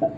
but